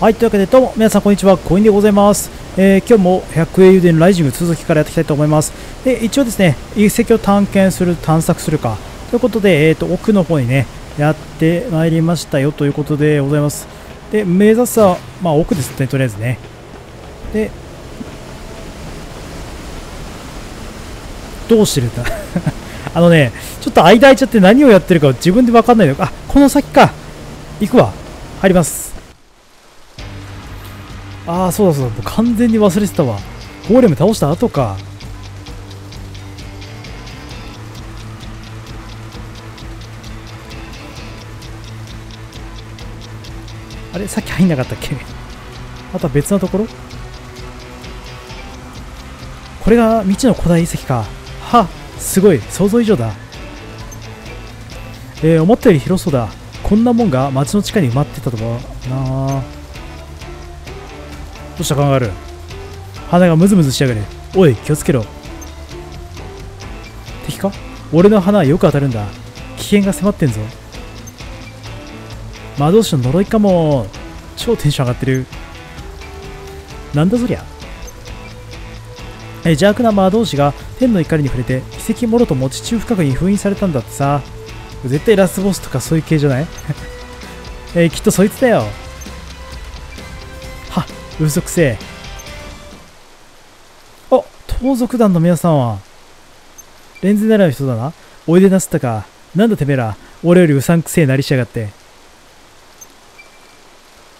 はい、というわけでどうも皆さんこんにちは、コインでございます。えー今日も100英雄伝ライジング続きからやっていきたいと思います。で、一応ですね、遺跡を探検する、探索するか。ということで、えっ、と、奥の方にね、やってまいりましたよということでございます。で、目指すは、まあ奥ですね、とりあえずね。で、どうしてるんだ？あのね、ちょっと間空いちゃって何をやってるか自分で分かんないの。あ、この先か。行くわ。入ります。ああ、そうだそうだ。完全に忘れてたわ。ゴーレム倒した後か。あれさっき入んなかったっけ？あとは別のところ？これが未知の古代遺跡か。はすごい。想像以上だ。えー、思ったより広そうだ。こんなもんが街の地下に埋まってたとはなあ。どうしたカンガルー鼻がムズムズしやがるおい気をつけろ。敵か？俺の鼻はよく当たるんだ。危険が迫ってんぞ。魔導士の呪いかも。超テンション上がってる。なんだそりゃ。え邪悪な魔導士が天の怒りに触れて奇跡もろとも地中深くに封印されたんだってさ。絶対ラスボスとかそういう系じゃない？えきっとそいつだよ。は嘘くせあ盗賊団の皆さんはレンズ狙いの人だな。おいでなすったか。なんだてめえら。俺よりうさんくせえなりしやがって。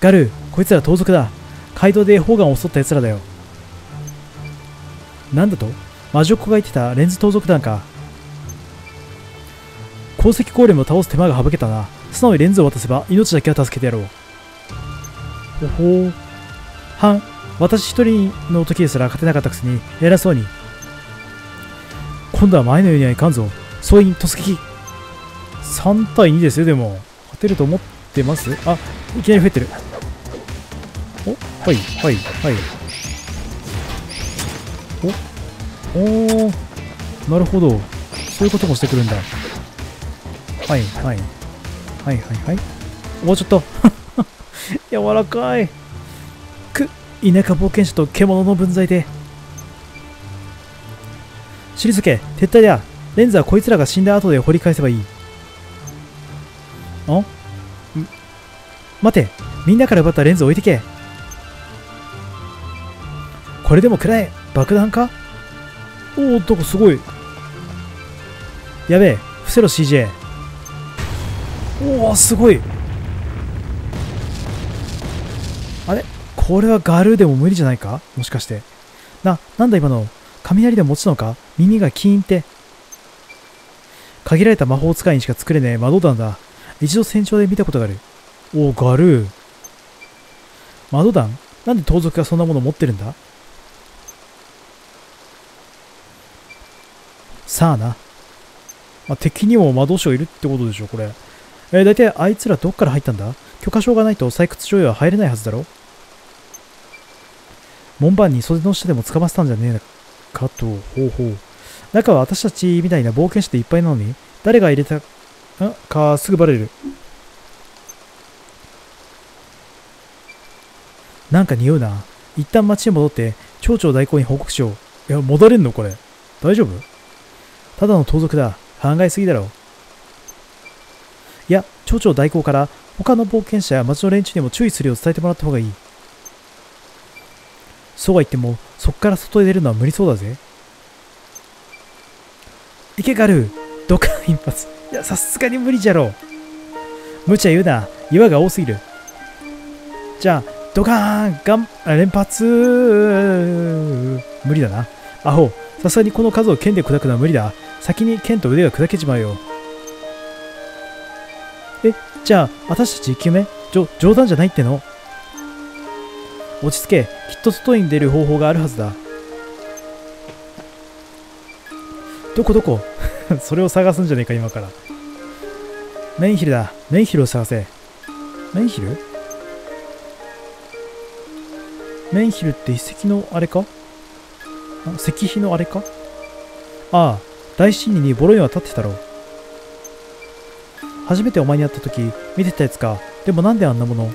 ガルこいつら盗賊だ。街道でホーガンを襲った奴らだよ。なんだと？魔女っ子が言ってたレンズ盗賊団か。鉱石ゴーレムを倒す手間が省けたな。素直にレンズを渡せば命だけは助けてやろう。ほほう。はん私一人の時ですら勝てなかったくせに偉そうに。今度は前のようにはいかんぞ。総員突撃。3対2ですよでも。勝てると思ってます？あいきなり増えてる。おはいはいはい。おおー。なるほど。そういうこともしてくるんだ。はいはい。はいはいはい。もうちょっと。柔らかい。田舎冒険者と獣の分際で。退け撤退だ。レンズはこいつらが死んだ後で掘り返せばいい。ん？待てみんなから奪ったレンズ置いてけ。これでも食らえ。爆弾か？おおどこすごい。やべえ伏せろ CJ おおすごい。これはガルーでも無理じゃないか？もしかして。な、なんだ今の？雷でも落ちたのか？耳がキーンって。限られた魔法使いにしか作れねえ。魔導弾だ。一度戦場で見たことがある。おおガルー。魔導弾なんで盗賊がそんなもの持ってるんだ？さあな、まあ、敵にも魔導士がいるってことでしょこれ。えー、大体あいつらどっから入ったんだ？許可証がないと採掘場へは入れないはずだろ。門番に袖の下でも捕ませたんじゃねえかと、ほうほう。中は私たちみたいな冒険者でいっぱいなのに、誰が入れたかすぐバレる。なんか匂うな。一旦町へ戻って、町長代行に報告しよう。いや、戻れんの？これ。大丈夫？ただの盗賊だ。考えすぎだろ。いや、町長代行から他の冒険者や町の連中にも注意するよう伝えてもらった方がいい。そうは言っても、そっから外へ出るのは無理そうだぜ。いけガルードカン一発。いや、さすがに無理じゃろう。無茶言うな。岩が多すぎる。じゃあ、ドカーンがん連発無理だな。アホ、さすがにこの数を剣で砕くのは無理だ。先に剣と腕が砕けちまうよ。え、じゃあ、私たち1球目じょ冗談じゃないっての？落ち着け、きっと外に出る方法があるはずだ。どこどこ？それを探すんじゃねえか、今から。メンヒルだ。メンヒルを探せ。メンヒル？メンヒルって遺跡のあれか？石碑のあれか？ああ、大神にボロイは立ってたろ。初めてお前に会った時見てたやつか。でもなんであんなもの？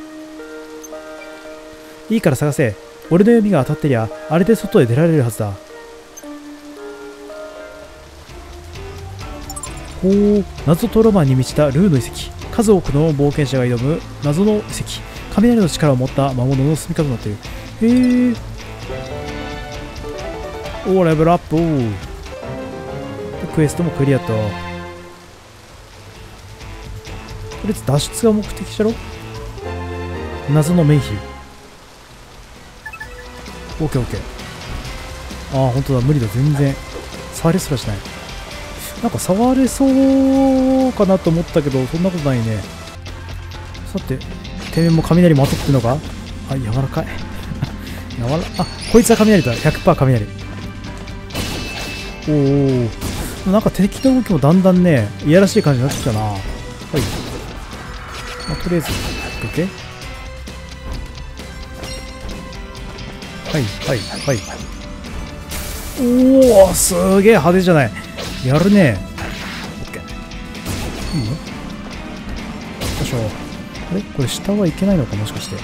いいから探せ。俺の読みが当たってりゃ、あれで外へ出られるはずだ。ほう、謎とロマンに満ちたルーの遺跡。数多くの冒険者が挑む謎の遺跡。雷の力を持った魔物の住みかとなっている。へえ。おー、レベルアップクエストもクリアと。とりあえず脱出が目的じゃろ？謎のメイヒル。オッケーオッケー。ああ、本当だ、無理だ、全然。触れすらしない。なんか触れそうかなと思ったけど、そんなことないね。さて、てめえも雷まとってんのかあ、柔らかい。柔ら、あ、こいつは雷だ。100%雷。おお。なんか敵の動きもだんだんね、いやらしい感じになってきたな。はい。まあ、とりあえず、OK? はいはいはい。おおすげえ派手じゃない。やるね。OK いいのよいしょ。あれ？これ下はいけないのかもしかして。い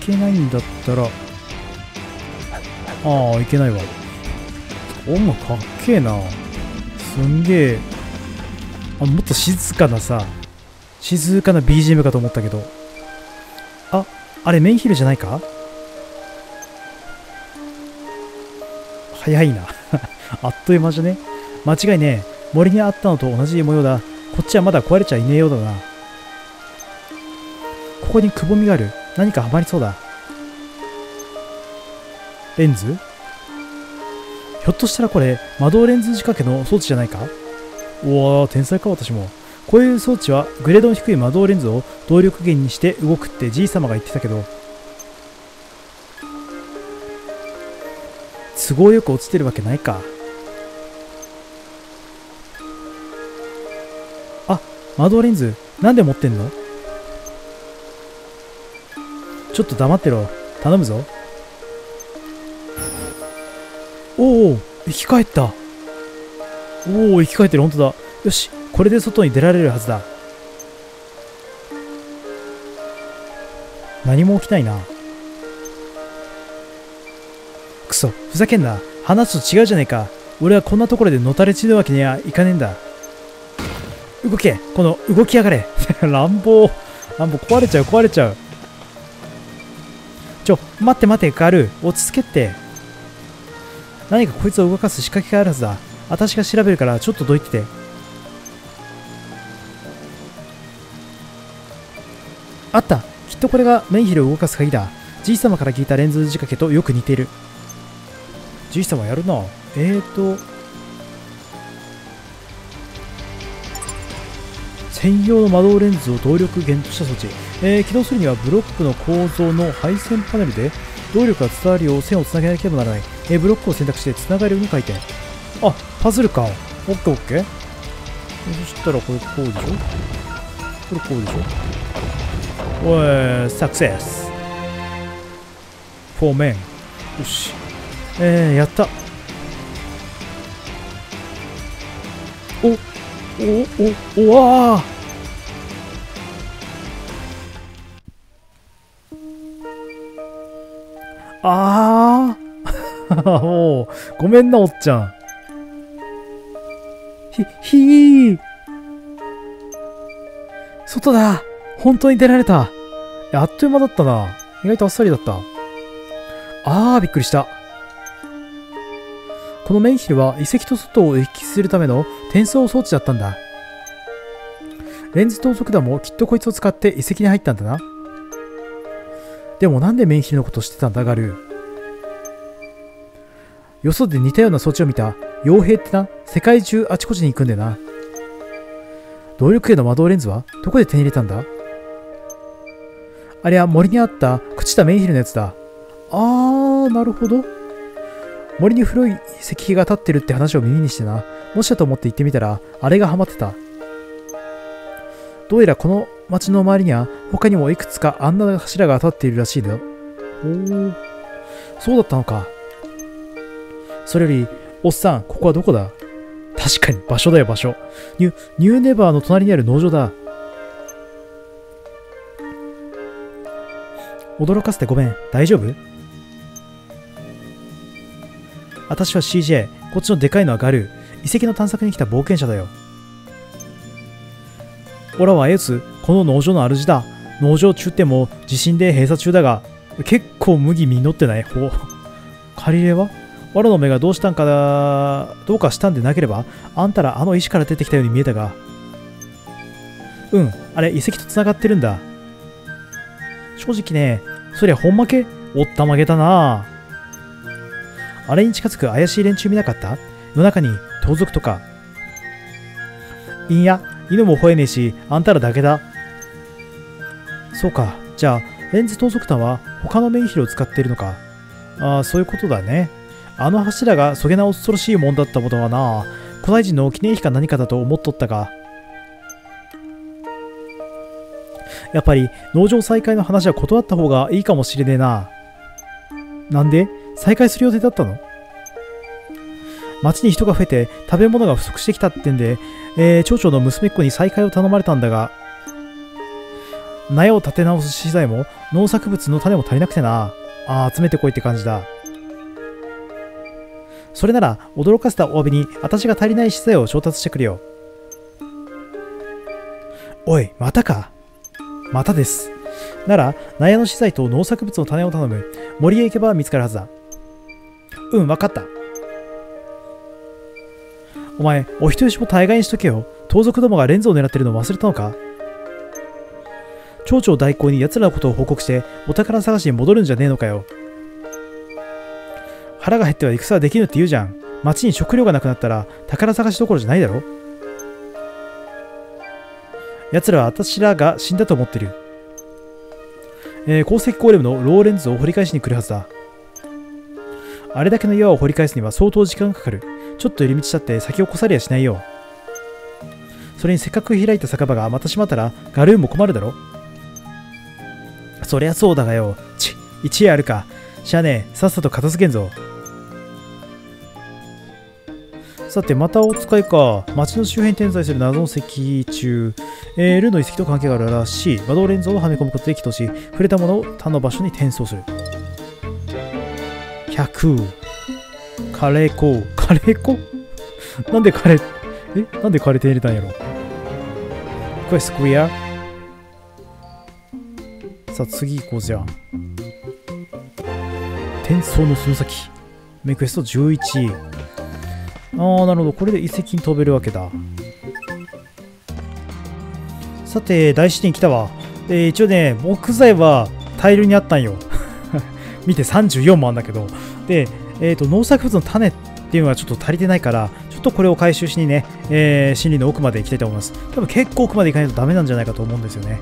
けないんだったら。ああいけないわ。音楽かっけえな。すんげえ。あもっと静かなさ。静かな BGM かと思ったけど。ああれメインヒルじゃないか？早いな あっという間じゃね？間違いねえ。森にあったのと同じ模様だ。こっちはまだ壊れちゃいねえようだな。ここにくぼみがある。何かはまりそうだ。レンズ？ひょっとしたらこれ、魔導レンズ仕掛けの装置じゃないか？おお、天才か私も。こういう装置はグレードの低い魔導レンズを動力源にして動くってじい様が言ってたけど、都合よく落ちてるわけないか。あ、窓レンズ、なんで持ってんの？ちょっと黙ってろ。頼むぞ。おお、生き返った。おお、生き返ってる、ほんとだ。よし、これで外に出られるはずだ。何も起きないな。そ、ふざけんな。話すと違うじゃねえか。俺はこんなところでのたれ死ぬわけにはいかねえんだ。動け。この動きやがれ。乱暴。乱暴。壊れちゃう壊れちゃう。ちょ待って待ってガル落ち着けって。何かこいつを動かす仕掛けがあるはずだ。私が調べるからちょっとどいてて。あった。きっとこれがメイヒルを動かす鍵だ。じい様から聞いたレンズ仕掛けとよく似ている。じいさんはやるな。えーと、専用の魔導レンズを動力源とした装置、えー、起動するにはブロックの構造の配線パネルで動力が伝わるよう線をつなげなければならない、えー、ブロックを選択してつながるように回転。あパズルかオッケーオッケー。そしたらこれこうでしょ？これこうでしょ？おいサクセス。フォーメン。よし。えー、やった。おおおおわああ もうごめんなおっちゃん。ひひー。外だ。本当に出られた。あっという間だったな。意外とあっさりだった。あーびっくりした。このメインヒルは遺跡と外を行き来するための転送装置だったんだ。レンズ盗賊団もきっとこいつを使って遺跡に入ったんだな。でもなんでメインヒルのこと知ってたんだ、ガルー？よそで似たような装置を見た傭兵ってな、世界中あちこちに行くんだよな。動力系の魔導レンズはどこで手に入れたんだ？あれは森にあった朽ちたメインヒルのやつだ。あー、なるほど。森に古い石碑が立ってるって話を耳にしてな。もしやと思って行ってみたら、あれがハマってた。どうやらこの町の周りには他にもいくつかあんな柱が立っているらしいだよ。おお、そうだったのか。それより、おっさん、ここはどこだ？確かに場所だよ、場所。ニュ、ニューネバーの隣にある農場だ。驚かせてごめん。大丈夫？私は CJ。こっちのでかいのはガル。遺跡の探索に来た冒険者だよ。オラはエース。この農場の主だ。農場中っても地震で閉鎖中だが、結構麦実ってない？ほう。カリレは？オラの目がどうしたんかだ、どうかしたんでなければ、あんたらあの石から出てきたように見えたが。うん、あれ遺跡と繋がってるんだ。正直ね、そりゃ本負け？おったまげだなあれに近づく怪しい連中見なかった？夜中に盗賊とか。いんや、犬も吠えねえし、あんたらだけだ。そうか、じゃあ、レンズ盗賊団は他のメイヒルを使っているのか。ああ、そういうことだね。あの柱がそげな恐ろしいもんだったことはな、古代人の記念碑か何かだと思っとったが。やっぱり農場再開の話は断った方がいいかもしれねえな。なんで？再開する予定だったの？町に人が増えて食べ物が不足してきたってんで、えー、町長の娘っ子に再開を頼まれたんだが、苗を立て直す資材も農作物の種も足りなくてな。ああ、集めてこいって感じだ。それなら、驚かせたお詫びに、私が足りない資材を調達してくれよ。おい、またか？またです。なら、苗の資材と農作物の種を頼む。森へ行けば見つかるはずだ。うん、わかった。お前、お人よしも大概にしとけよ。盗賊どもがレンズを狙ってるのを忘れたのか？町長代行に奴らのことを報告してお宝探しに戻るんじゃねえのかよ。腹が減っては戦はできぬって言うじゃん。町に食料がなくなったら宝探しどころじゃないだろ？奴らは私らが死んだと思ってる。えー、鉱石コーレムのローレンズを掘り返しに来るはずだ。あれだけの岩を掘り返すには相当時間がかかる。ちょっと寄り道したって先を越されやしないよ。それにせっかく開いた酒場がまた閉まったらガルーンも困るだろそりゃそうだがよ。ち、一夜あるか。しゃあねえ、さっさと片付けんぞ。さて、またお使いか。街の周辺に点在する謎の石柱。えー、ルの遺跡と関係があるらしい。魔導レンズをはめ込むことで起動し、触れたものを他の場所に転送する。100。カレー粉。カレー粉？なんでカレー、え？なんでカレー手入れたんやろ？これスクエア？さあ次行こうじゃん。転送のその先。メクエスト11。ああ、なるほど。これで遺跡に飛べるわけだ。さて、大自然来たわ。えー、一応ね、木材は大量にあったんよ。見て34もあんだけど。で、え、ー、と、農作物の種っていうのはちょっと足りてないから、ちょっとこれを回収しにね、えー、森林の奥まで行きたいと思います。多分結構奥まで行かないとダメなんじゃないかと思うんですよね。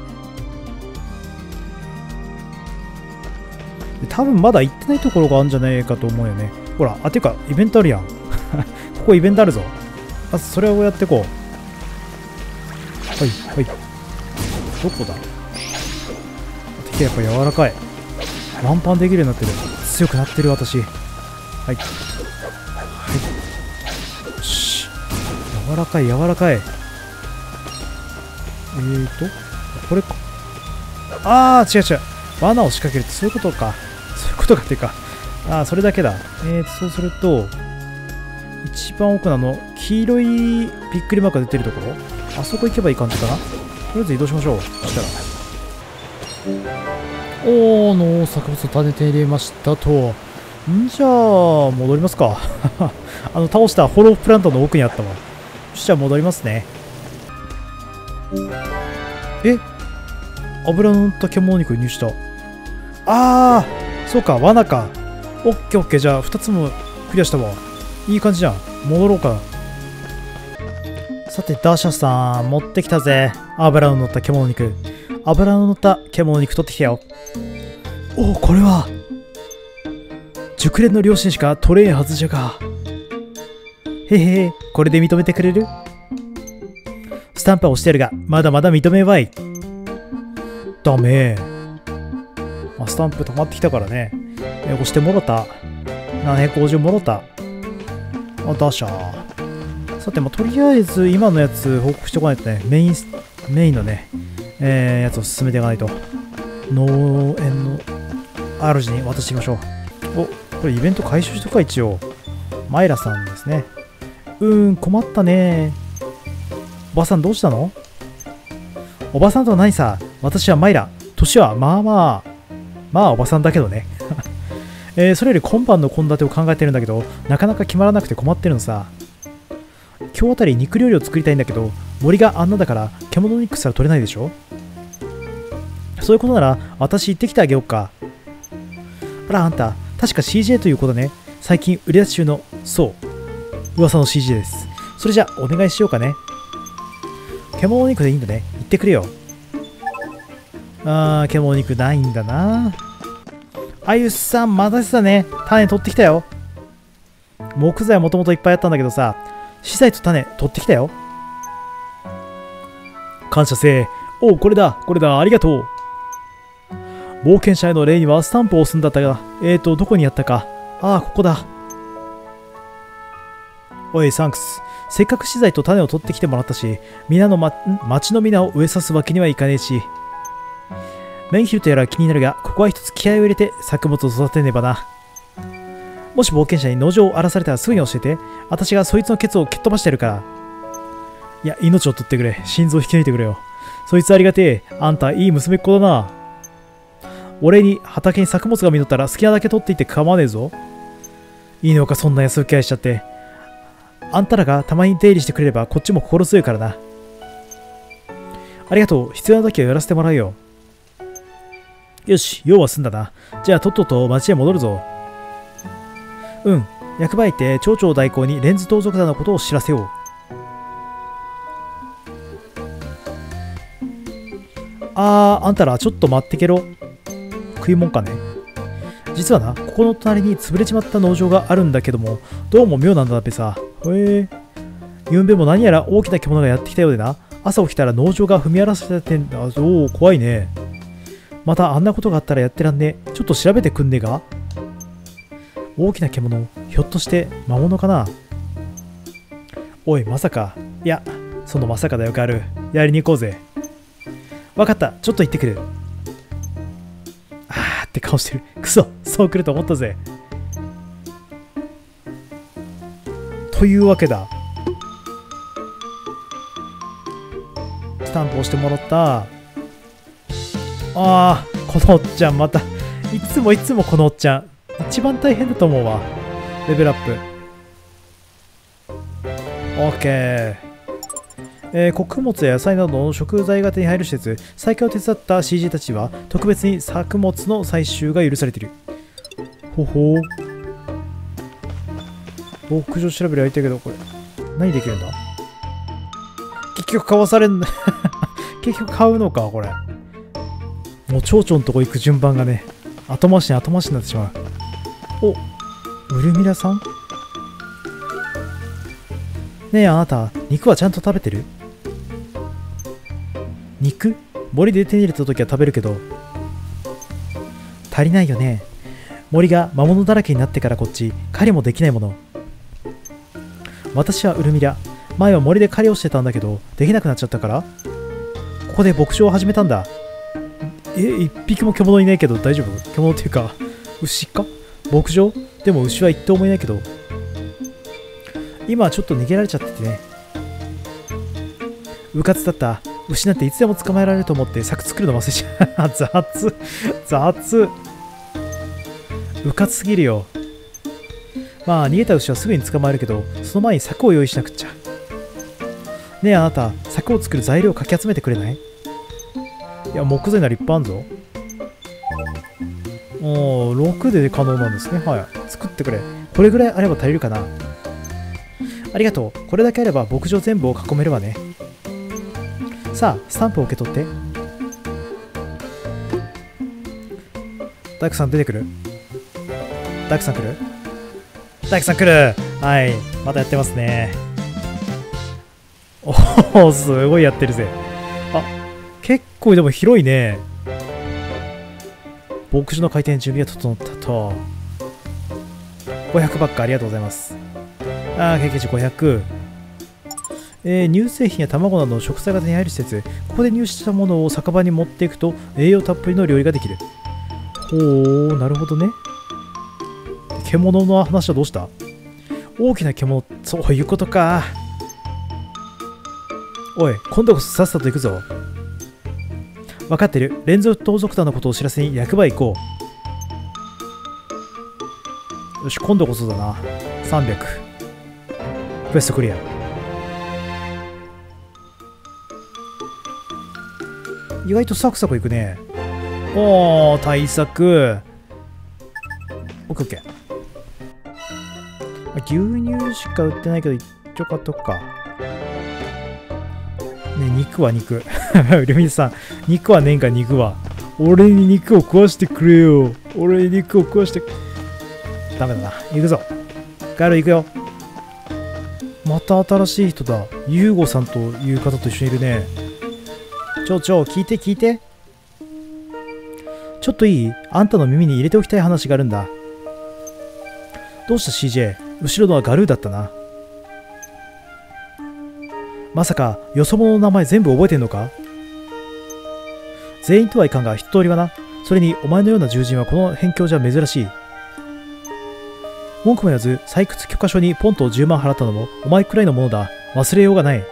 多分まだ行ってないところがあるんじゃないかと思うよね。ほら、あ、ていうか、イベントあるやん。ここイベントあるぞ。まずそれをやっていこう。はい、はい。どこだ？敵やっぱ柔らかい。ワンパンできるようになってる。強くなってる私。はい。はい。よし。柔らかい、柔らかい。えーと、これか。あー、違う違う。罠を仕掛けるってそういうことか。そういうことかっていうか。ああ、それだけだ。えーと、そうすると、一番奥のあの黄色いびっくりマークが出てるところあそこ行けばいい感じかなとりあえず移動しましょうそしたらおー農作物を種手入れましたと。ん？じゃあ戻りますか。あの倒したホロープラントの奥にあったわ。よしじゃあ戻りますね。え？油の乗った獣肉入手した。あー！そうか罠か。オッケーオッケー。じゃあ2つもクリアしたわ。いい感じじゃん。戻ろうか。さて、ダーシャさん、持ってきたぜ。油の乗った獣肉。油の乗った獣肉取ってきたよ。おお、これは。熟練の両親しか取れんはずじゃが。へへへ、これで認めてくれる？スタンプは押してるが、まだまだ認めばい。ダメ。まあ、スタンプ溜まってきたからね。え押してもろた？750もろた？あ、ダッシャ。さて、まあ、とりあえず今のやつ報告しておかないとね、メイン、メインのね、えー、やつを進めていかないと。農園の主に渡していきましょう。おこれイベント回収しとくか一応。マイラさんですね。うーん困ったね。おばさんどうしたの？おばさんとは何さ？私はマイラ。年はまあまあ。まあおばさんだけどね。えー、それより今晩の献立を考えてるんだけどなかなか決まらなくて困ってるのさ。今日あたり肉料理を作りたいんだけど森があんなだから獣肉すら取れないでしょ？そういうことなら私行ってきてあげようか。あらあんた。確か CJ という子だね。最近売り出し中のそう。噂の CJ です。それじゃお願いしようかね。獣肉でいいんだね。言ってくれよ。あー獣肉ないんだな。あゆさんまたしてたね。種取ってきたよ。木材はもともといっぱいあったんだけどさ資材と種取ってきたよ。感謝せいおうこれだ。これだ。ありがとう。冒険者への例にはスタンプを押すんだったがえーとどこにやったか。ああここだ。おいサンクス。せっかく資材と種を取ってきてもらったし皆の、ま、町の皆を植えさすわけにはいかねえし。メンヒルとやら気になるがここは一つ気合を入れて作物を育てねばな。もし冒険者に農場を荒らされたらすぐに教えて。私がそいつのケツを蹴っ飛ばしてやるから。いや命を取ってくれ。心臓を引き抜いてくれよ。そいつありがてえ。あんたいい娘っ子だな。俺に畑に作物が実ったら好きなだけ取っていって構わねえぞ。いいのかそんな安請け合いしちゃって。あんたらがたまに出入りしてくれればこっちも心強いからな。ありがとう。必要な時はやらせてもらうよ。よし用は済んだな。じゃあとっとと町へ戻るぞ。うん。役場へ行って町長代行にレンズ盗賊団のことを知らせよう。あーあんたらちょっと待ってけろ。食いもんかね。実はなここの隣に潰れちまった農場があるんだけどもどうも妙なんだべさ。へえ。ゆんべも何やら大きな獣がやってきたようでな。朝起きたら農場が踏み荒らされてんだ。おお怖いね。またあんなことがあったらやってらんね。ちょっと調べてくんねえが。大きな獣ひょっとして魔物かな。おいまさか。いやそのまさかだよガル。やりに行こうぜ。わかった。ちょっと行ってくる。って顔してる。クソそう来ると思ったぜ。というわけだ。スタンプ押してもらった。あーこのおっちゃんまたいつもいつもこのおっちゃん。一番大変だと思うわ。レベルアップ。OK えー、穀物や野菜などの食材が手に入る施設。再開を手伝った CG たちは特別に作物の採集が許されている。ほほう。牧場調べりゃいたけどこれ。何できるんだ？結局買わされん。結局買うのかこれ。もう蝶々のとこ行く順番がね後回しに後回しになってしまう。おウルミラさん？ねえあなた肉はちゃんと食べてる？肉？森で手に入れた時は食べるけど。足りないよね。森が魔物だらけになってからこっち狩りもできないもの。私はウルミラ。前は森で狩りをしてたんだけどできなくなっちゃったから。ここで牧場を始めたんだ。え一匹も獣いないけど大丈夫？獣っていうか牛か？牧場？でも牛は一頭もいないけど。今はちょっと逃げられちゃっててね。うかつだった。牛なんていつでも捕まえられると思って柵作るの忘れちゃう。雑。雑。うかつすぎるよ。まあ逃げた牛はすぐに捕まえるけどその前に柵を用意しなくっちゃ。ねえあなた柵を作る材料をかき集めてくれない？いや木材ならいっぱいあるぞ。おー6で可能なんですね。はい。作ってくれ。これぐらいあれば足りるかな。ありがとう。これだけあれば牧場全部を囲めるわね。さあスタンプを受け取って。大工さん出てくる？大工さん来る？大工さん来る。はいまたやってますね。おおすごいやってるぜ。あ結構でも広いね。牧場の回転準備が整ったと。500ばっかありがとうございます。ああ経験値500えー、乳製品や卵などの食材が手に入る施設。ここで入手したものを酒場に持っていくと栄養たっぷりの料理ができる。ほうなるほどね。獣の話はどうした？大きな獣。そういうことか。おい今度こそさっさと行くぞ。分かってる。連続盗賊団のことを知らせに役場へ行こう。よし今度こそだな。300クエストクリア。意外とサクサクいくね。おー対策。オッケーオッケー。牛乳しか売ってないけど一応買っとくか。ね肉は肉。ルミさん肉はねえんか肉は。俺に肉を食わしてくれよ。俺に肉を食わしてダメだな。行くぞ。ガール行くよ。また新しい人だ。ユーゴさんという方と一緒にいるね。ちょちょ聞いて聞いて。ちょっといい？あんたの耳に入れておきたい話があるんだ。どうした？CJ 後ろのはガルーだったな。まさかよそ者の名前全部覚えてんのか？全員とはいかんが一通りはな。それにお前のような獣人はこの辺境じゃ珍しい。文句も言わず採掘許可書にポンと10万払ったのもお前くらいのものだ。忘れようがない。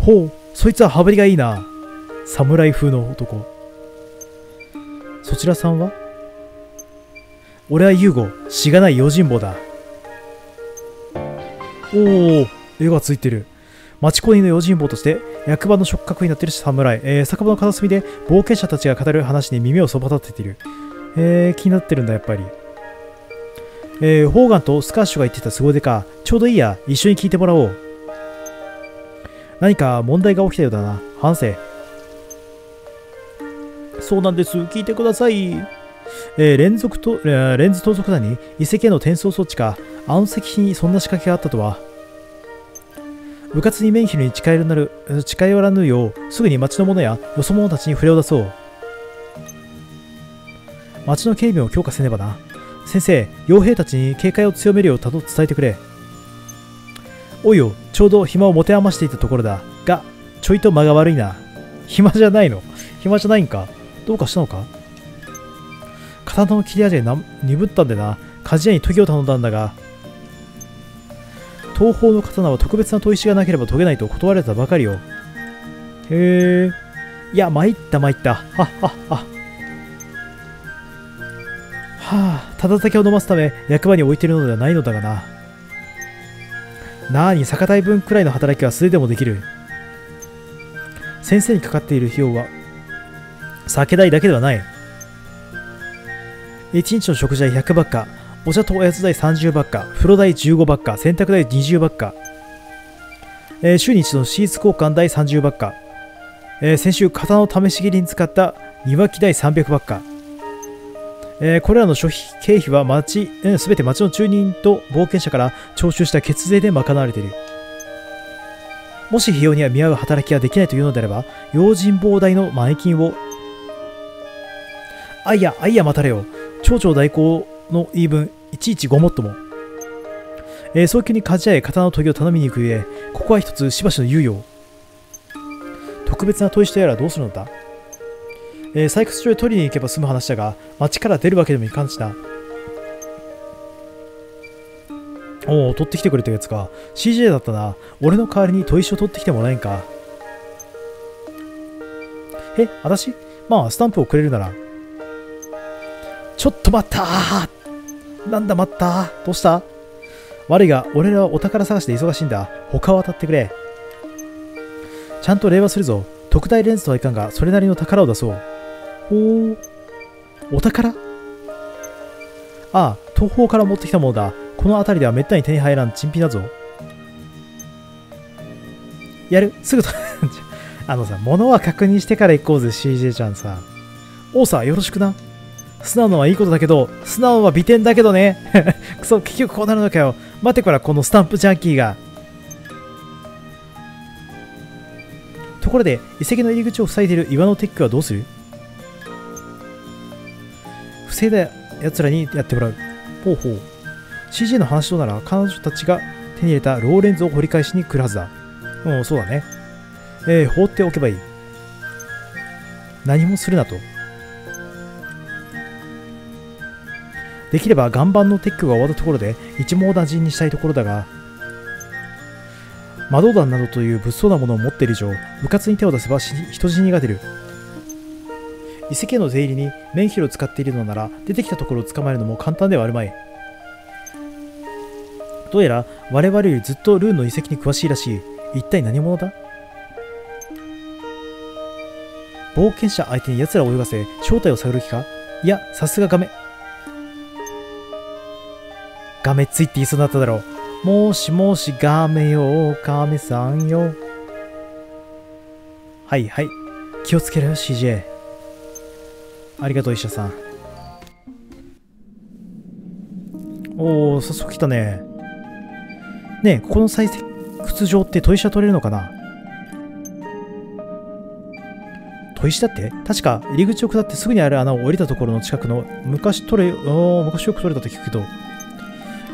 ほう。そいつは羽振りがいいな。侍風の男。そちらさんは？俺はユーゴしがない用心棒だ。おお絵がついてる。町コニの用心棒として役場の触覚になっている侍、えー、酒場の片隅で冒険者たちが語る話に耳をそば立てている。えー、気になってるんだやっぱり。えー、ホーガンとスカッシュが言ってた凄手か。ちょうどいいや。一緒に聞いてもらおう。何か問題が起きたようだな。反省。そうなんです。聞いてください。えー、連続と、えー、レンズ盗賊団に遺跡への転送装置かあの石碑にそんな仕掛けがあったとは。部活にメンヒルに近寄らぬ近寄らぬようすぐに町の者やよそ者たちに触れを出そう。町の警備を強化せねばな。先生傭兵たちに警戒を強めるようたと伝えてくれ。おいよちょうど暇を持て余していたところだ。がちょいと間が悪いな。暇じゃないの？暇じゃないんか？どうかしたのか？刀の切れ味が鈍ったんでな。鍛冶屋に研ぎを頼んだんだが。東方の刀は特別な砥石がなければ研げないと断られたばかりよ。へえいや参った参った。はっはっははあただ酒を飲ますため役場に置いているのではないのだがな。なあに酒代分くらいの働きは素手でもできる。先生にかかっている費用は酒代だけではない。1日の食事代100ばっかお茶とおやつ代30ばっか風呂代15ばっか洗濯代20ばっか、えー、週に一度のシーツ交換代30ばっか、えー、先週型の試し切りに使った庭木代300ばっか、えー、これらの諸費経費は町、えー、全て町の住人と冒険者から徴収した血税で賄われている。もし費用には見合う働きができないというのであれば用心棒代の前金を。あいやあいや待たれよ。町長代行の言い分、いちいちごもっとも。えー、早急に鍛冶屋へ刀の研ぎを頼みに行くゆえ、ここは一つしばしの猶予特別な砥石とやらどうするのだ。えー、採掘場へ取りに行けば済む話だが、町から出るわけでもいかんしな。おお、取ってきてくれたやつか。CJ だったな。俺の代わりに砥石を取ってきてもらえんか。え、私？まあ、スタンプをくれるなら。ちょっと待ったなんだ待った？どうした？悪いが、俺らはお宝探しで忙しいんだ。他は当たってくれ。ちゃんと礼はするぞ。特大レンズとはいかんが、それなりの宝を出そう。ほう。お宝？ああ、東方から持ってきたものだ。この辺りではめったに手に入らん珍品だぞ。やるすぐとあのさ、物は確認してから行こうぜ、CJ ちゃんさ。おうさ、よろしくな。素直のはいいことだけど、素直は美点だけどね。く そ、結局こうなるのかよ。待ってこら、このスタンプジャンキーが。ところで、遺跡の入り口を塞いでいる岩の撤去はどうする？防いだ奴らにやってもらう。ほうほう。CG の話となら、彼女たちが手に入れたローレンズを掘り返しに来るはずだ。うん、そうだね。えー、放っておけばいい。何もするなと。できれば岩盤の撤去が終わったところで一網打尽にしたいところだが魔導弾などという物騒なものを持っている以上部活に手を出せば人死にが出る遺跡への出入りにメンヒルを使っているのなら出てきたところを捕まえるのも簡単ではあるまい。どうやら我々よりずっとルーンの遺跡に詳しいらしい。一体何者だ？冒険者相手に奴らを泳がせ正体を探る気か？いやさすがガメ。ガメついって言いそうになっただろう。もしもしガメよガメさんよ。はいはい。気をつけろよ CJ ありがとう医者さんおお早速来たねねえここの採掘場って砥石は取れるのかな？砥石だって？確か入り口を下ってすぐにある穴を降りたところの近くの昔取れ昔よく取れたと聞くけど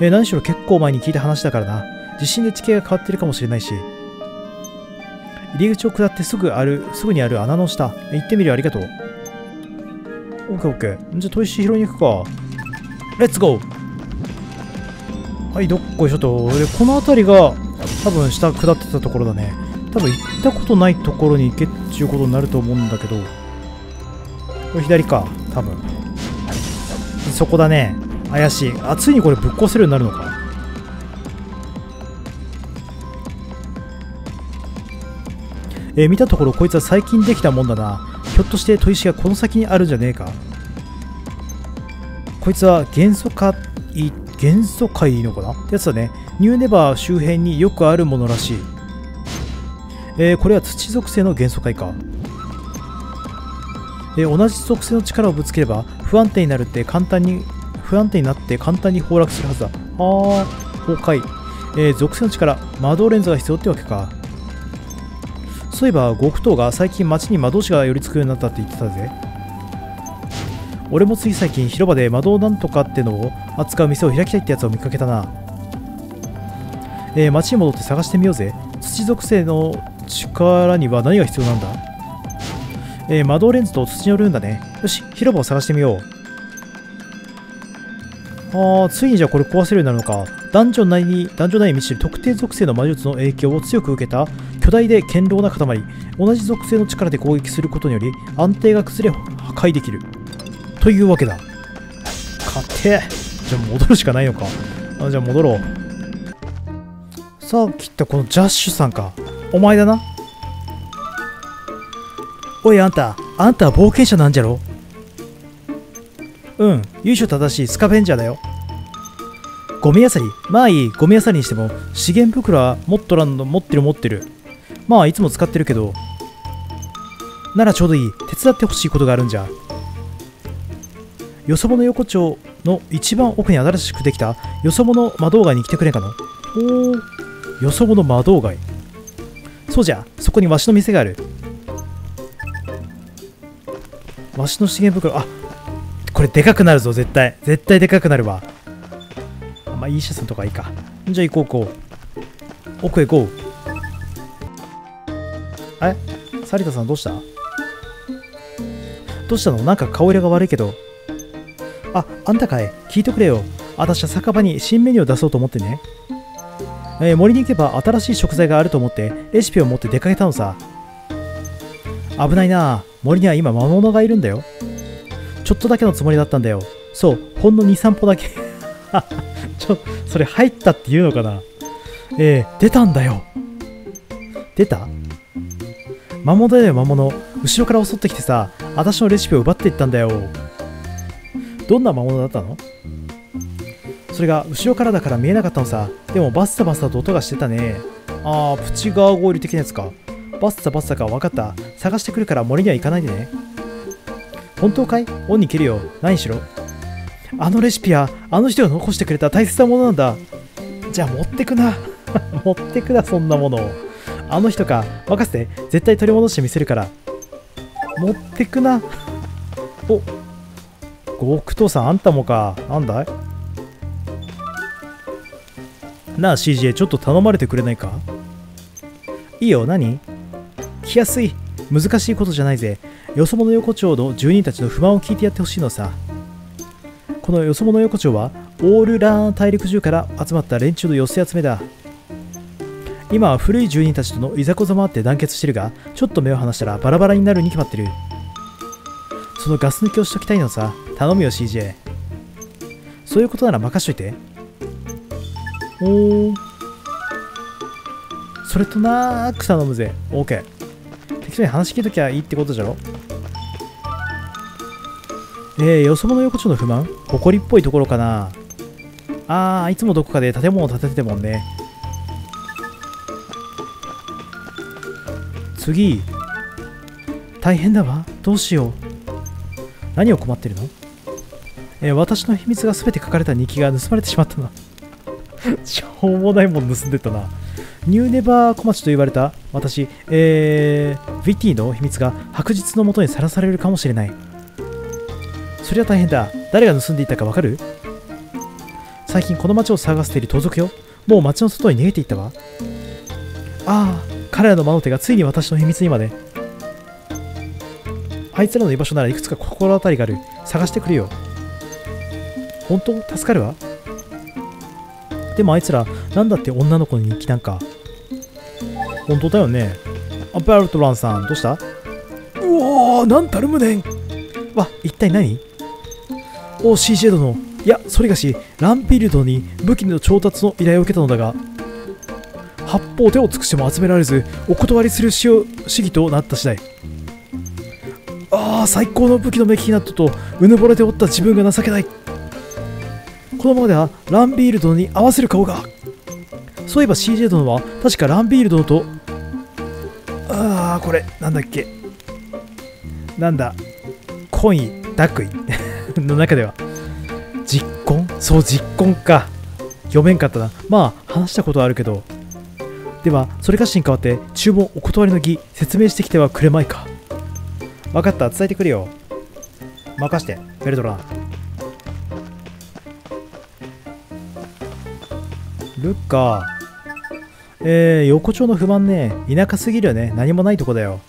えー、何しろ結構前に聞いた話だからな。地震で地形が変わってるかもしれないし。入り口を下ってすぐある、すぐにある穴の下。行ってみるよ、ありがとう。オッケーオッケー。じゃあ、砥石拾いに行くか。レッツゴーはい、どっこいしょっと。で、この辺りが、多分下下ってたところだね。多分行ったことないところに行けっていうことになると思うんだけど。これ左か、多分。そこだね。怪しいあついにこれぶっ壊せるようになるのかえー、見たところこいつは最近できたもんだなひょっとして砥石がこの先にあるんじゃねえか？こいつは元素化元素界のかなってやつだねニューネバー周辺によくあるものらしいえー、これは土属性の元素界かえー、同じ属性の力をぶつければ不安定になるって簡単に不安定になって簡単に崩落するはずだ。あー、崩壊。えー、属性の力、魔導レンズが必要ってわけか。そういえば、極東が最近街に魔導士が寄りつくようになったって言ってたぜ。俺もつい最近広場で魔導なんとかってのを扱う店を開きたいってやつを見かけたな。えー、街に戻って探してみようぜ。土属性の力には何が必要なんだ？えー、魔導レンズと土によるんだね。よし、広場を探してみよう。ああ、ついにじゃあこれ壊せるようになるのか。ダンジョン内に、ダンジョン内に満ちる特定属性の魔術の影響を強く受けた巨大で堅牢な塊。同じ属性の力で攻撃することにより安定が崩れ破壊できる。というわけだ。勝てじゃあ戻るしかないのか。あじゃあ戻ろう。さあ、切ったこのジャッシュさんか。お前だな。おいあんた、あんたは冒険者なんじゃろうん、由緒正しいスカベンジャーだよ。ゴミ漁りまあいい、ゴミ漁りにしても、資源袋は持っとらんの、持ってる持ってる。まあいつも使ってるけど。ならちょうどいい、手伝ってほしいことがあるんじゃ。よそ者横丁の一番奥に新しくできたよそ者魔導街に来てくれんかの？ほう、よそ者魔導街。そうじゃ、そこにわしの店がある。わしの資源袋、あ、これでかくなるぞ、絶対。絶対でかくなるわ。まあ、いいシャツとかいいか。じゃあ行こうこう。奥へ行こう。え？サリタさんどうした？どうしたの？なんか顔色が悪いけど。あ、あんたかい。聞いてくれよ。私は酒場に新メニューを出そうと思ってね。えー、森に行けば新しい食材があると思ってレシピを持って出かけたのさ。危ないな森には今魔物がいるんだよ。ちょっとだけのつもりだったんだよ。そう、ほんの2、3歩だけ ちょ、それ入ったって言うのかな？えー、出たんだよ。出た？魔物だよ、魔物。後ろから襲ってきてさ、私のレシピを奪っていったんだよ。どんな魔物だったの？それが後ろからだから見えなかったのさ。でもバッサバッサと音がしてたね。あー、プチガーゴイル的なやつか。バッサバッサか分かった。探してくるから森には行かないでね。本当かい？恩に切るよ。何しろ。あのレシピは、あの人が残してくれた大切なものなんだ。じゃあ持ってくな。持ってくな、そんなものを。あの人か。任せて。絶対取り戻してみせるから。持ってくな。お。極東さん、あんたもか。なんだい?なあ CJ ちょっと頼まれてくれないか?いいよ何?来やすい難しいことじゃないぜよそ者横丁の住人たちの不満を聞いてやってほしいのさこのよそ者横丁はオールラーン大陸中から集まった連中の寄せ集めだ。今は古い住人たちとのいざこざもあって団結してるがちょっと目を離したらバラバラになるに決まってる。そのガス抜きをしときたいのさ頼むよ CJ そういうことなら任しといて。おー。それとなーく頼むぜ。OK 適当に話聞いときゃいいってことじゃろ。えー、よそ者横丁の不満？埃っぽいところかな？あーいつもどこかで建物を建てててもんね。次。大変だわ。どうしよう。何を困ってるの？えー私の秘密が全て書かれた日記が盗まれてしまったな。しょうもないもん盗んでったな。ニューネバー小町と言われた私、えー、ヴィティの秘密が白日のもとにさらされるかもしれない。そりゃ大変だ。誰が盗んでいったかわかる？最近この町を探している盗賊よ。もう町の外に逃げていったわ。ああ彼らの魔の手がついに私の秘密にまで。あいつらの居場所ならいくつか心当たりがある。探してくるよ。本当？助かるわ。でもあいつらなんだって女の子に人気なんか。本当だよね。あバルトランさんどうした？うおーなんたる無念。わ一体何？お CJ 殿いやそれがしランピルドに武器の調達の依頼を受けたのだが八方手を尽くしても集められずお断りする主義となった次第。ああ最高の武器の目利きなったとうぬぼれておった自分が情けない。このままではランビール殿に合わせる顔が。そういえば CJ 殿は確かランビール殿とああこれなんだっけ。なんだ。コイン脱衣の中では。実婚？そう実婚か。読めんかったな。まあ話したことはあるけど。ではそれがしに代わって注文お断りの儀説明してきてはくれまいか。分かった。伝えてくれよ。任して。ベルトラン。ルッカ。えー、横丁の不満ね。田舎すぎるよね。何もないとこだよ。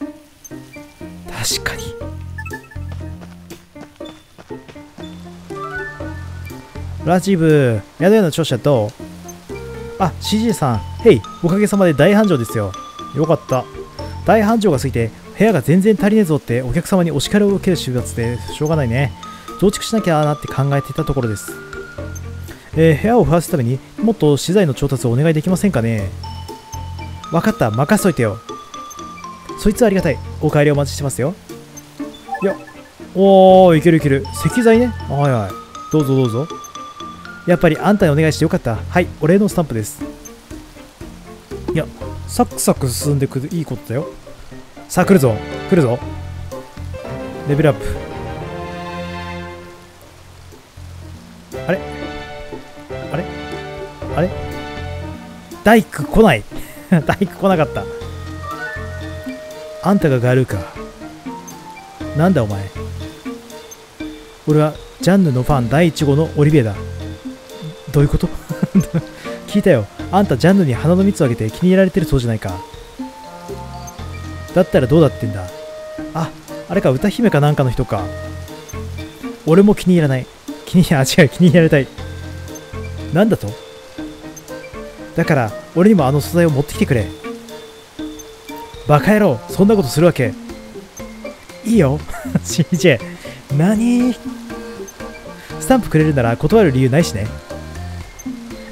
ラジブ宿屋の調子だとあ CG さんへいおかげさまで大繁盛ですよ。よかった。大繁盛が過ぎて部屋が全然足りねえぞってお客様にお叱りを受ける週末でしょうがないね。増築しなきゃなって考えていたところです。えー部屋を増やすためにもっと資材の調達をお願いできませんかね。わかった。任せといてよ。そいつはありがたい。お帰りお待ちしてますよ。いやおーいけるいける。石材ね。はいはい。どうぞどうぞ。やっぱりあんたにお願いしてよかった。はいお礼のスタンプです。いやサクサク進んでくるいいことだよ。さあ来るぞ。来るぞ。レベルアップ。あれ？あれ？あれ？大工来ない。大工来なかった。あんたがガルーか。なんだお前。俺はジャンヌのファン第1号のオリビエだ。どういうこと？聞いたよ。あんたジャンヌに花の蜜をあげて気に入られてるそうじゃないか。だったらどうだってんだ？ああれか歌姫かなんかの人か。俺も気に入らない。気にあ違う。気に入られたい。なんだと？だから俺にもあの素材を持ってきてくれ。バカ野郎そんなことするわけ。いいよ。CJ 何？スタンプくれるなら断る理由ないしね。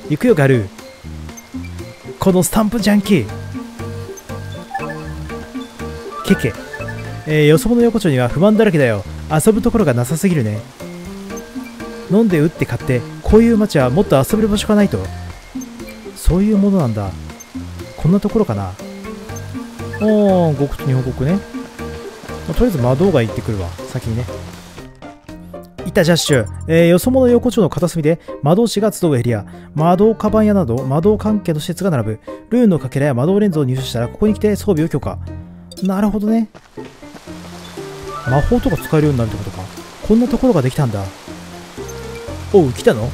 行くよガルー。このスタンプジャンキーケケ。えー、よそ者横丁には不満だらけだよ。遊ぶところがなさすぎるね。飲んで打って買ってこういう街はもっと遊べる場所がないと。そういうものなんだ。こんなところかな。おー極と日本国ね、まとりあえず魔導が行ってくるわ。先にね。いたジャッシュ、えーよそ者横丁の片隅で魔導士が集うエリア。魔導カバン屋など魔導関係の施設が並ぶ。ルーンのかけらや魔導レンズを入手したらここに来て装備を強化なるほどね。魔法とか使えるようになるってことか。こんなところができたんだ。おう来たの？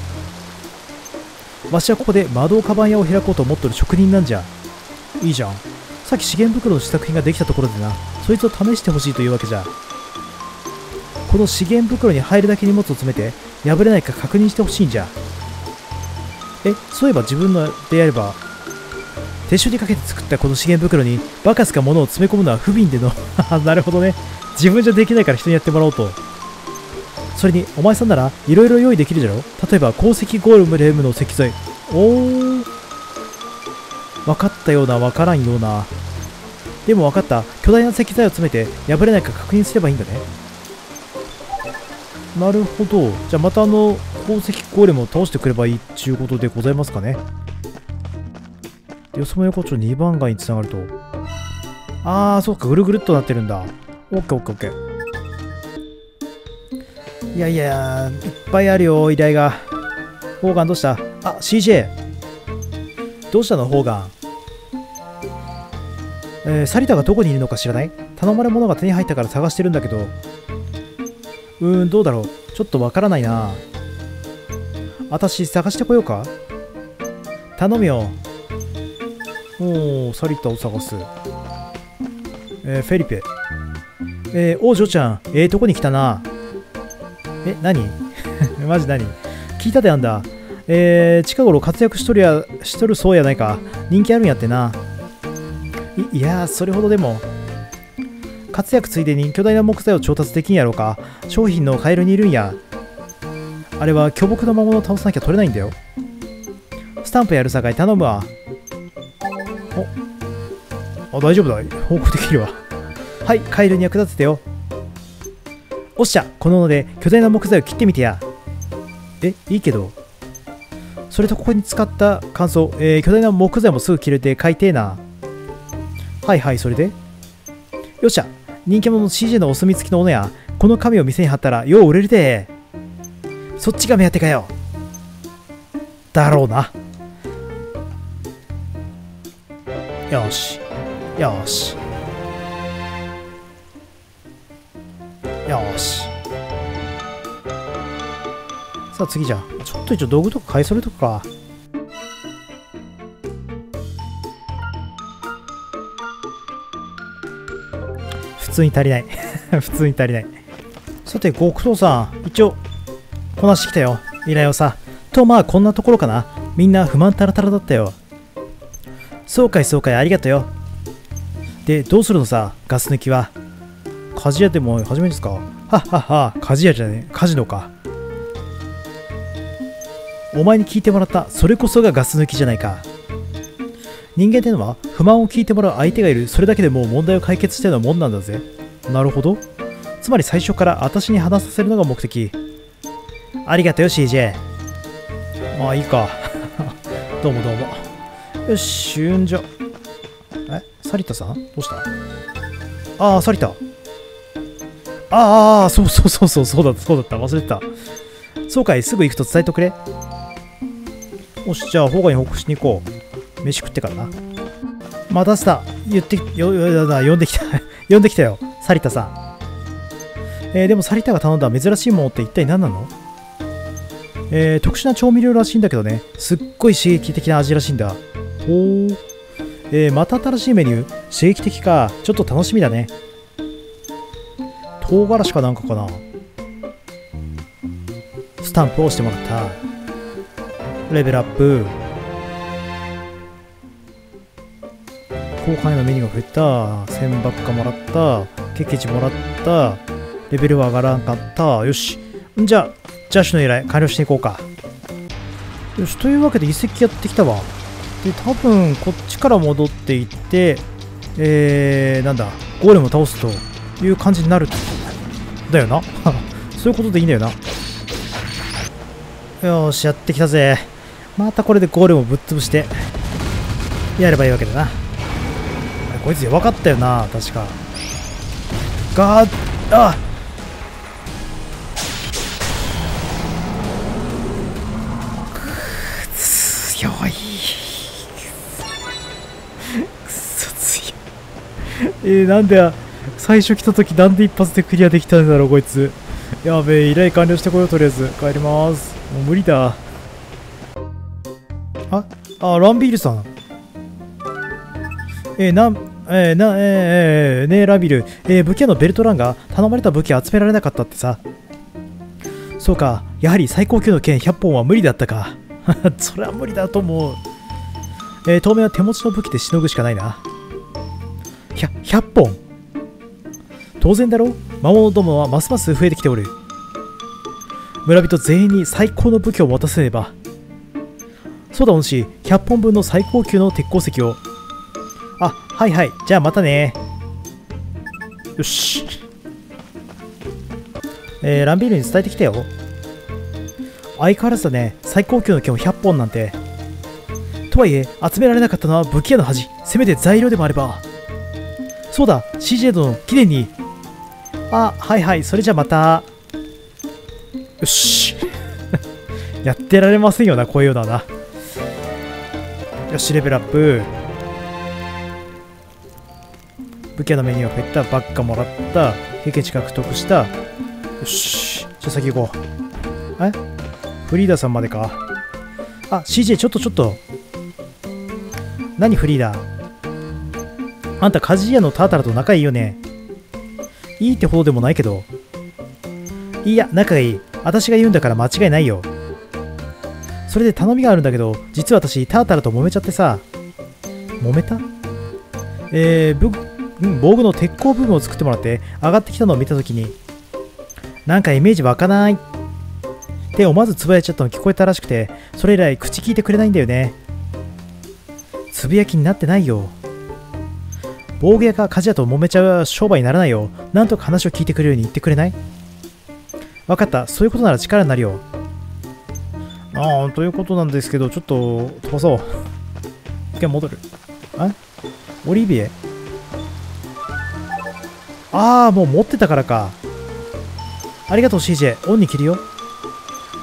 わしはここで魔導カバン屋を開こうと思っとる職人なんじゃ。いいじゃん。さっき資源袋の試作品ができたところでな。そいつを試してほしいというわけじゃ。この資源袋に入るだけ荷物を詰めて破れないか確認してほしいんじゃ。えそういえば自分のでやれば手塩にかけて作ったこの資源袋にバカすか物を詰め込むのは不憫での。なるほどね。自分じゃできないから人にやってもらおうと。それにお前さんならいろいろ用意できるじゃろ？例えば鉱石ゴールレムの石材。おー。分かったような分からんような。でも分かった。巨大な石材を詰めて破れないか確認すればいいんだね。なるほど。じゃあまたあの鉱石ゴーレムを倒してくればいいっちゅうことでございますかね。よそも横丁2番街につながると。ああそうかぐるぐるっとなってるんだ。オッケーオッケーオッケー。いやいやいっぱいあるよ依頼が。ホーガンどうした？あ CJ どうしたのホーガン？えー、サリタがどこにいるのか知らない？頼まれ物が手に入ったから探してるんだけど。うーんどうだろう。ちょっとわからないな。私探してこようか。頼むよ。おおサリタを探す。えー、フェリペ。えー、おうジョちゃんええー、とこに来たな。え何？マジ何？聞いたであんだ。えー、近頃活躍しとるやしとるそうやないか。人気あるんやってな。いいやそれほどでも。活躍ついでに巨大な木材を調達できんやろうか。商品のカエルにいるんや。あれは巨木の魔物を倒さなきゃ取れないんだよ。スタンプやるさかい頼むわ。おあ大丈夫だ。報告できるわ。はいカエルに役立ててよ。おっしゃこの斧で巨大な木材を切ってみてや。えいいけど。それとここに使った感想、えー、巨大な木材もすぐ切れて買いてえな。はいはい、それで。よっしゃ、人気者の CJ のお墨付きの斧や、この紙を店に貼ったら、よう売れるでそっちが目当てかよ。だろうな。よし。よし。よし。さあ次じゃちょっと一応道具とか買い揃えとくか。通に足りない。普通に足りない。さて、極東さん、一応、こなしてきたよ。依頼をさ。と、まあ、こんなところかな。みんな不満タラタラだったよ。そうかい、そうかい、ありがとうよ。で、どうするのさ、ガス抜きは。鍛冶屋でも初めですか？はっはっは、鍛冶屋じゃねえ、カジノか。お前に聞いてもらった、それこそがガス抜きじゃないか。人間ってのは不満を聞いてもらう相手がいるそれだけでもう問題を解決したようなもんなんだぜ。なるほど。つまり最初から私に話させるのが目的。ありがとうよ CJ まあいいか。どうもどうも。よしんじゃ。えサリタさん？どうした？ああサリタ。ああそうそうそうそうそうだったそうだった。忘れてた。そうかいすぐ行くと伝えてくれ。よしじゃあホーガに報告しに行こう。飯食ってからな。待たせた。言って、よ、よ、だ、呼んできた。呼んできたよ。サリタさん。えー、でもサリタが頼んだ珍しいものって一体何なの？えー、特殊な調味料らしいんだけどね。すっごい刺激的な味らしいんだ。ほー。えー、また新しいメニュー刺激的か。ちょっと楽しみだね。唐辛子かなんかかな。スタンプを押してもらった。レベルアップ。後半へのメニューが増えた1000ばっかもらったケケチもらったレベルは上がらんかった。よし。じゃあジャッシュの依頼完了していこうか。よし。というわけで遺跡やってきたわ。で多分こっちから戻っていってえー、なんだゴーレムを倒すという感じになるだよな。そういうことでいいんだよな。よしやってきたぜ。またこれでゴーレムをぶっ潰してやればいいわけだな。こいつやばかったよな確か。ガーあ強い。くそ強い。えー、なんで最初来た時なんで一発でクリアできたんだろうこいつ。やべえ依頼完了してこようとりあえず帰ります。もう無理だ。ああランビールさん。えー、なんえー、な、えー、ねえ、ラビル、えー、武器屋のベルトランが頼まれた武器集められなかったってさ。そうか、やはり最高級の剣100本は無理だったか。それは無理だと思う。えー、当面は手持ちの武器でしのぐしかないな。100, 100本当然だろ？魔物どもはますます増えてきておる。村人全員に最高の武器を持たせねば。そうだ、お主、100本分の最高級の鉄鉱石を。はいはい、じゃあまたね。よし。えー、ランビールに伝えてきたよ。相変わらずだね、最高級の剣を100本なんて。とはいえ、集められなかったのは武器屋の恥。せめて材料でもあれば。そうだ、CJ 殿、記念に。あ、はいはい、それじゃまた。よし。やってられませんよな、こういうのはな。よし、レベルアップ。武器屋のメニューを増えた、バッカもらった、経験値獲得した。よし。じゃあ先行こう。え？フリーダさんまでか？あ、CJ ちょっとちょっと。何フリーダあんた鍛冶屋のタータラと仲いいよね。いいってほどでもないけど。いや、仲がいい。私が言うんだから間違いないよ。それで頼みがあるんだけど、実は私、タータラと揉めちゃってさ。揉めた？えー、うん、防具の鉄鋼部分を作ってもらって上がってきたのを見たときに、なんかイメージ湧かないって思わずつぶやいちゃったの聞こえたらしくて、それ以来口聞いてくれないんだよね。つぶやきになってないよ。防具屋か鍛冶屋と揉めちゃう商売にならないよ。なんとか話を聞いてくれるように言ってくれない？分かった。そういうことなら力になるよ。ああ、ということなんですけど、ちょっと飛ばそう。一回戻る。あ？オリビエああ、もう持ってたからか。ありがとう CJ。オンに切るよ。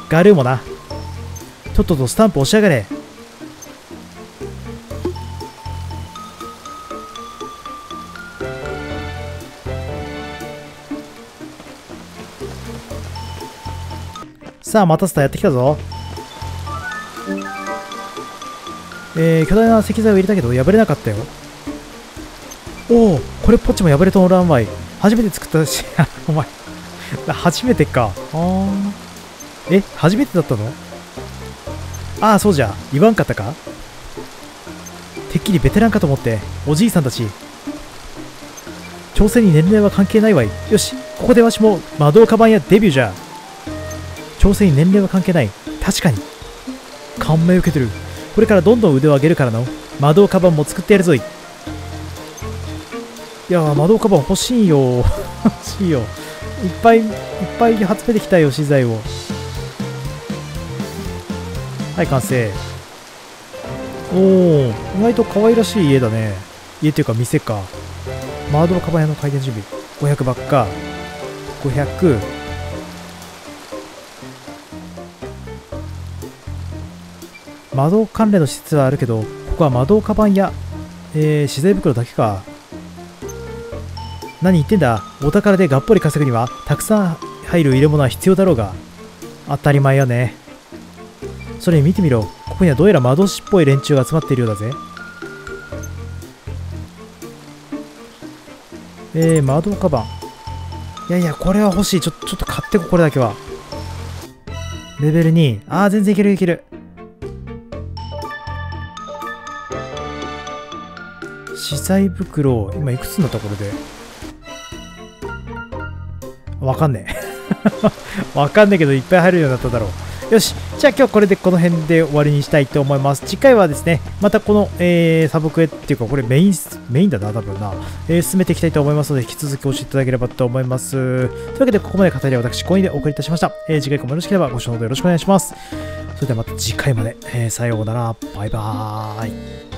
ガルーもな。とっととスタンプ押し上がれ。さあ、またスターやってきたぞ。えー、巨大な石材を入れたけど破れなかったよ。おお、これっぽっちも破れとおらんわい。初めて作ったし、お前、初めてか。あえ、初めてだったの？ああ、そうじゃ。言わんかったか？てっきりベテランかと思って、おじいさんたち。挑戦に年齢は関係ないわい。よし、ここでわしも魔導カバンやデビューじゃ。挑戦に年齢は関係ない。確かに。感銘受けてる。これからどんどん腕を上げるからの。魔導カバンも作ってやるぞい。いやー、魔導カバン欲しいよ。欲しいよ。いっぱいいっぱい集めてきたよ、資材を。はい、完成。おお、意外と可愛らしい家だね。家っていうか店か。マードのカバン屋の開店準備。500ばっか。500。魔導関連の施設はあるけど、ここは魔導カバンや、えー、資材袋だけか。何言ってんだお宝でがっぽり稼ぐには、たくさん入る入れ物は必要だろうが。当たり前よね。それ見てみろ。ここにはどうやら魔導士っぽい連中が集まっているようだぜ。えー、魔導カバン。いやいや、これは欲しい。ちょ、ちょっと買ってこ、これだけは。レベル2。あー、全然いけるいける。資材袋、今いくつのところで？わかんねえ。わかんねえけど、いっぱい入るようになっただろう。よし。じゃあ今日これでこの辺で終わりにしたいと思います。次回はですね、またこの、えー、サブクエっていうか、これメイン、メインだな、多分な。えー、進めていきたいと思いますので、引き続き教えていただければと思います。というわけで、ここまで語りは私、コインでお送りいたしました。えー、次回以降もよろしければご視聴のほどよろしくお願いします。それではまた次回まで、えー、さようなら。バイバーイ。